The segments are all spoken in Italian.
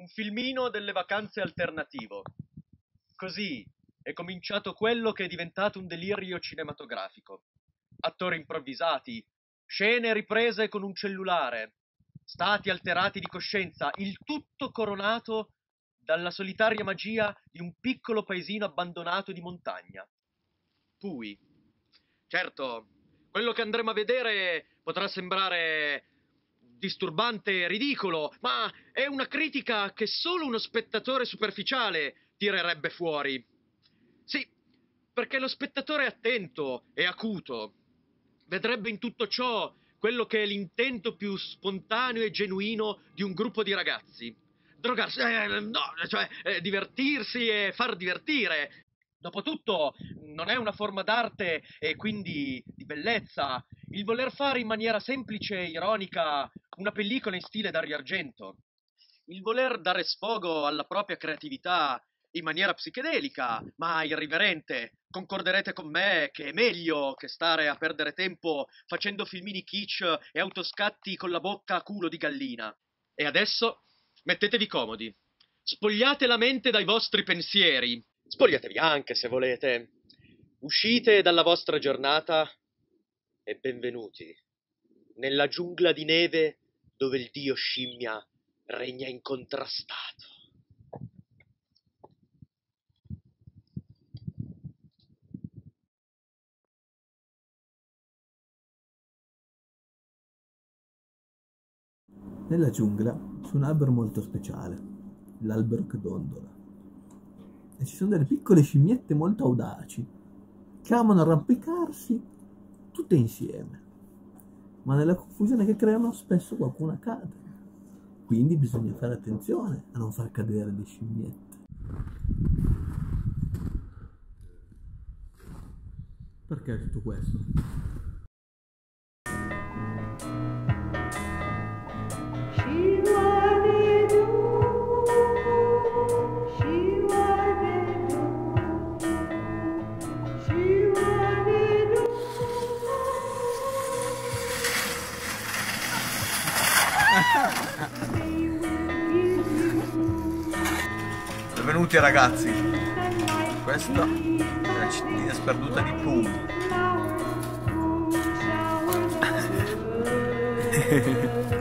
un filmino delle vacanze alternativo. Così è cominciato quello che è diventato un delirio cinematografico. Attori improvvisati, scene riprese con un cellulare, stati alterati di coscienza, il tutto coronato dalla solitaria magia di un piccolo paesino abbandonato di montagna. Pui. Certo, quello che andremo a vedere potrà sembrare disturbante e ridicolo, ma è una critica che solo uno spettatore superficiale tirerebbe fuori. Sì, perché lo spettatore attento e acuto vedrebbe in tutto ciò quello che è l'intento più spontaneo e genuino di un gruppo di ragazzi. Drogarsi, eh, no, cioè eh, divertirsi e far divertire. Dopotutto non è una forma d'arte e quindi di bellezza il voler fare in maniera semplice e ironica una pellicola in stile Dario Argento. Il voler dare sfogo alla propria creatività in maniera psichedelica, ma irriverente. Concorderete con me che è meglio che stare a perdere tempo facendo filmini kitsch e autoscatti con la bocca a culo di gallina. E adesso mettetevi comodi. Spogliate la mente dai vostri pensieri. Spogliatevi anche se volete. Uscite dalla vostra giornata e benvenuti nella giungla di neve dove il dio scimmia regna incontrastato. Nella giungla c'è un albero molto speciale, l'albero che dondola. E ci sono delle piccole scimmiette molto audaci che amano arrampicarsi tutte insieme. Ma nella confusione che creano spesso qualcuno cade. Quindi bisogna fare attenzione a non far cadere le scimmiette. Perché tutto questo? Benvenuti ragazzi, questa è la cittadina sperduta di Pum. The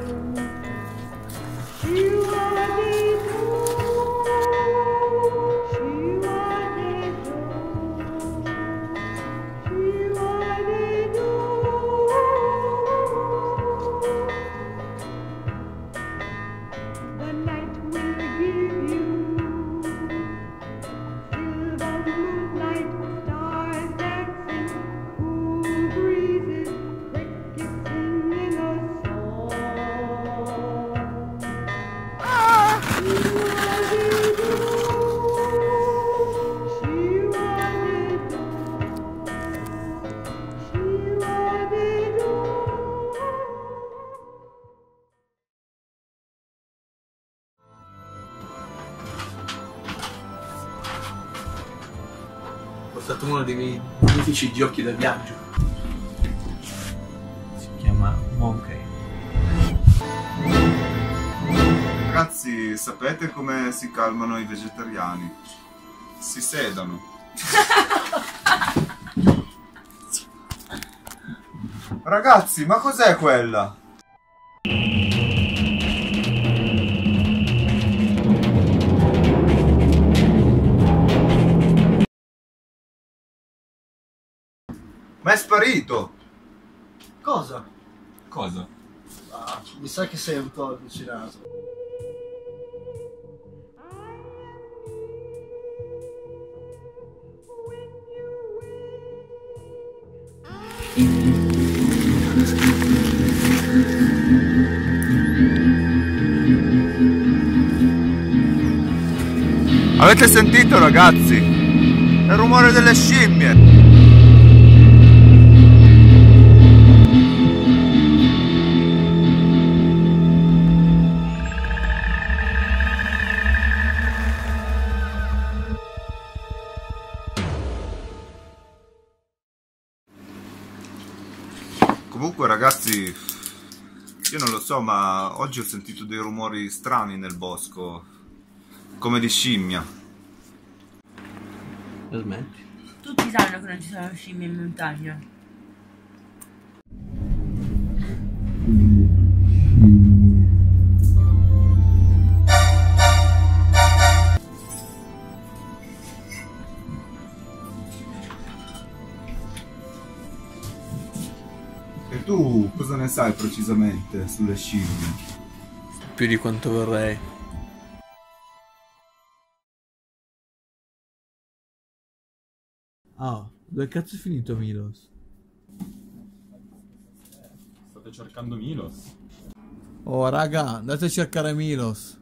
Portato uno dei miei mitici giochi da viaggio. Si chiama Monkey. Ragazzi, sapete come si calmano i vegetariani? Si sedano. Ragazzi, ma cos'è quella? Ma è sparito! Cosa? Cosa? Ah, mi sa che sei un po' allucinato. Avete sentito ragazzi? Il rumore delle scimmie! Comunque ragazzi, io non lo so, ma oggi ho sentito dei rumori strani nel bosco. come di scimmia. Smetti. Tutti sanno che non ci sono scimmie in montagna. E tu cosa ne sai precisamente sulle scimmie? Più di quanto vorrei. Ah, dove cazzo è finito Milos? State cercando Milos? Oh raga, andate a cercare Milos.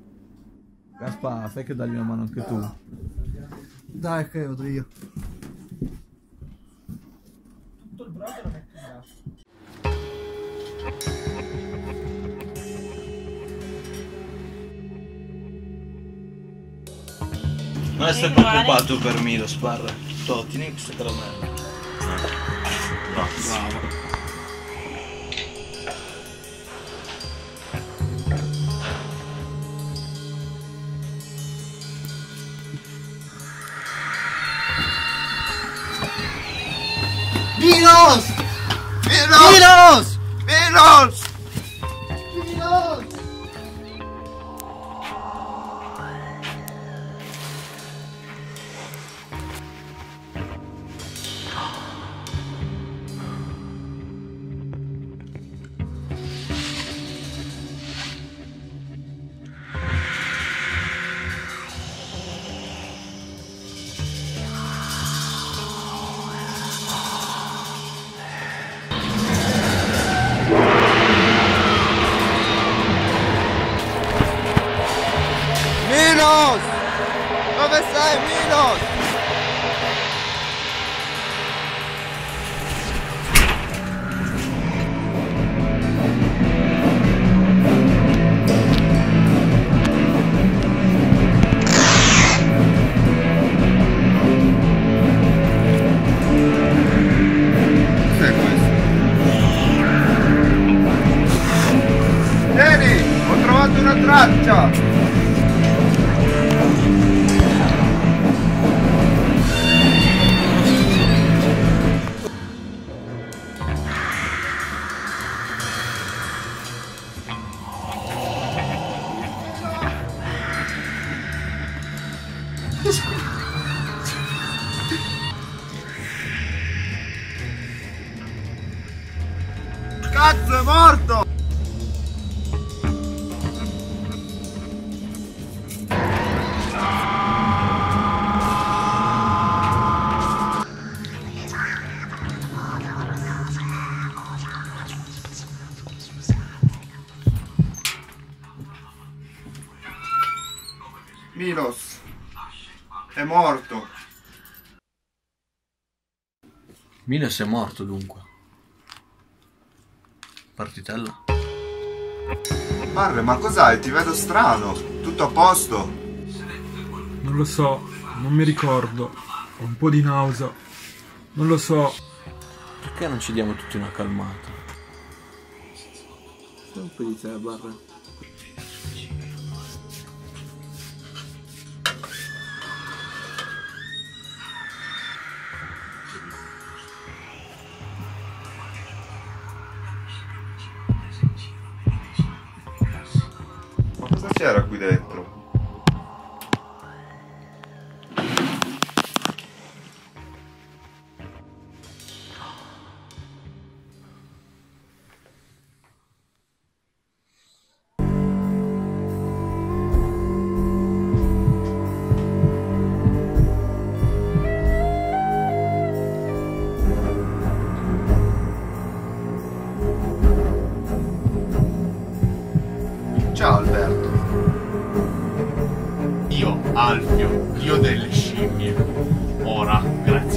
Gaspa, fai che dargli una mano anche tu. Dai, che vado io. Non essere preoccupato per me, lo sparra. To, tieni questa caramella. Bravo. Minos! Minos! Minos! Cazzo, è morto! Milos è morto. Milos è morto dunque. Partitella. Barre, ma cos'hai? Ti vedo strano. Tutto a posto? Non lo so, non mi ricordo. Ho un po' di nausea. Non lo so. Perché non ci diamo tutti una calmata? Fai un po' di te, barra. C'era qui dentro?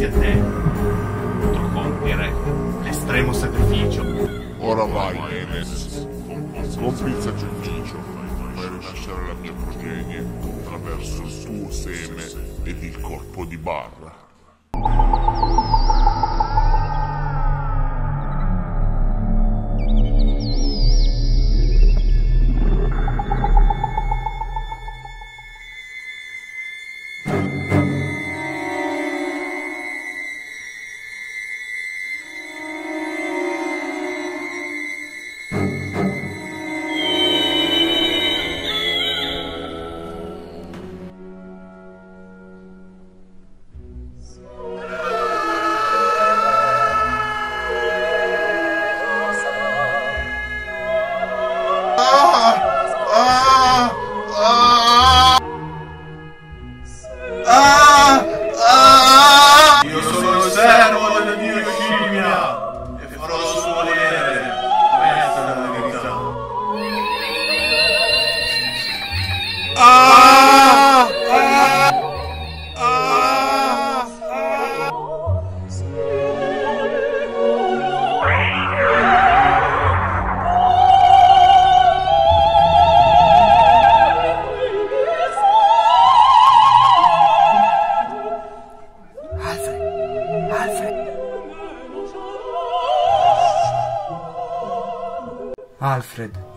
Grazie a te, potrò compiere l'estremo sacrificio. Ora vai, Enes. Compì il sacrificio. Fai rinascere la mia progenie attraverso il tuo seme ed il corpo di Barra.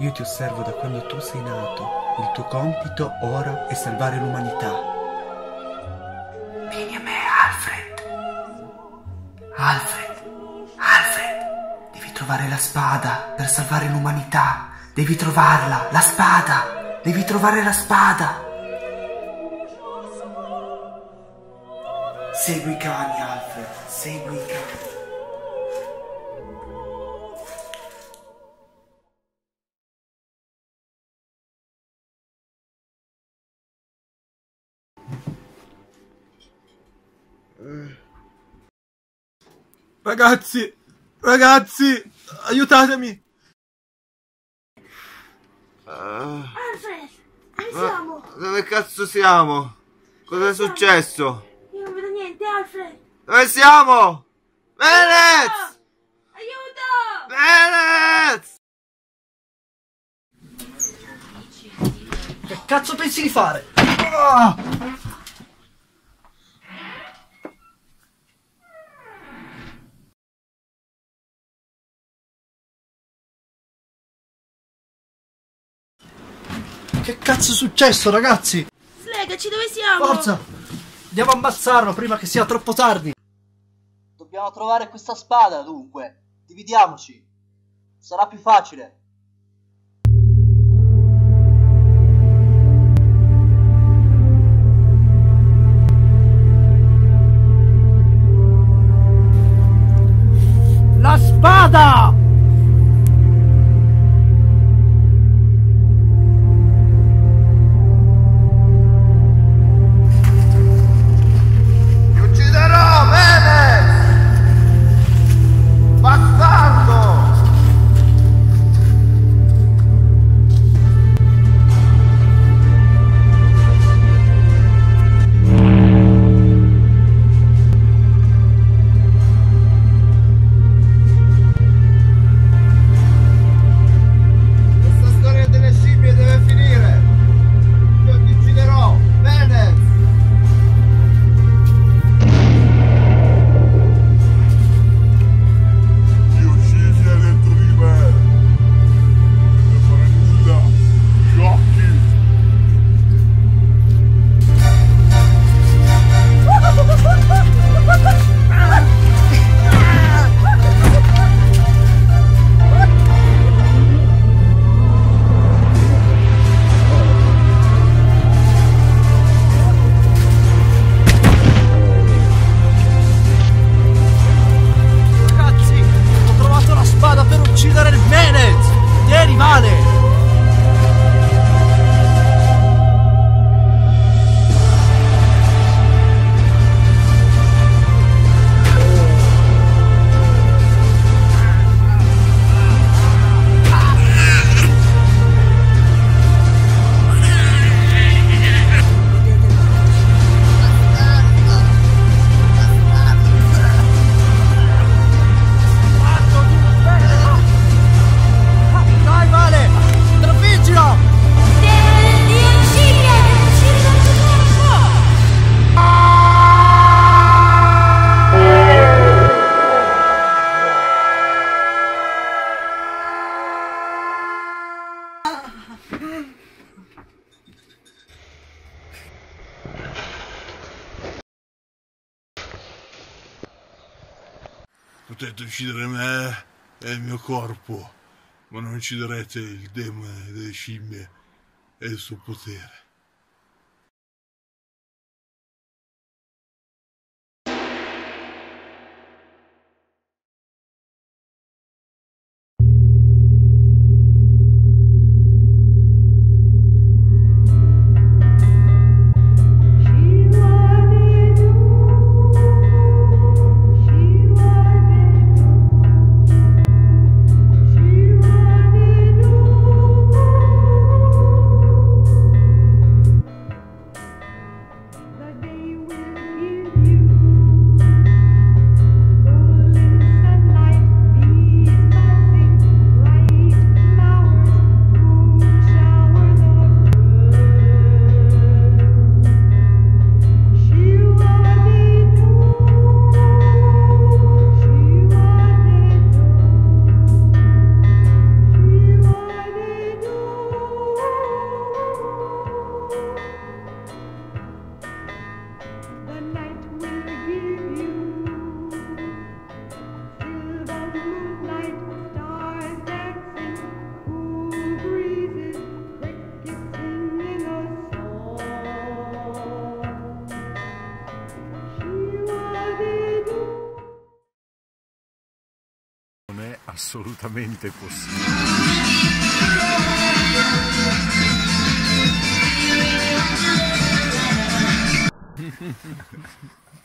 Io ti osservo da quando tu sei nato. Il tuo compito ora è salvare l'umanità. Vieni a me, Alfred. Alfred, Alfred, devi trovare la spada per salvare l'umanità. Devi trovarla, la spada. Devi trovare la spada. Segui i cani, Alfred. Segui i cani. Ragazzi, ragazzi, aiutatemi. Alfred, dove siamo? Dove cazzo siamo? Cosa è successo? Io non vedo niente, Alfred. Dove siamo? Venez! Aiuto! Venez! Che cazzo pensi di fare? Ah! Che cazzo è successo, ragazzi? Slegaci, dove siamo? Forza! Andiamo a ammazzarlo prima che sia troppo tardi. Dobbiamo trovare questa spada, dunque. Dividiamoci. Sarà più facile. Potete uccidere me e il mio corpo, ma non ucciderete il demone delle scimmie e il suo potere. Assolutamente possibile.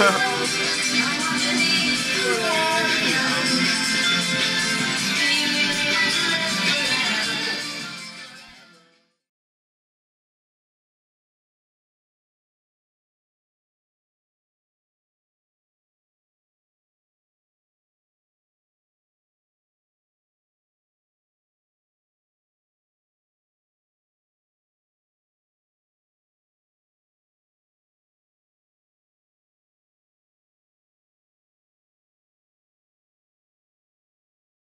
Yeah.